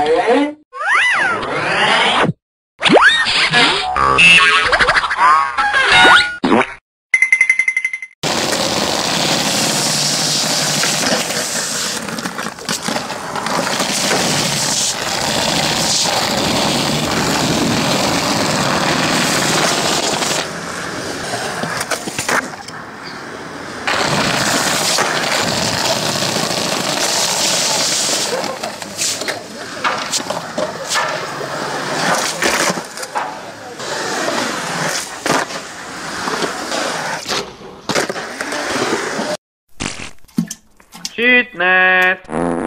Skyt Tschüss.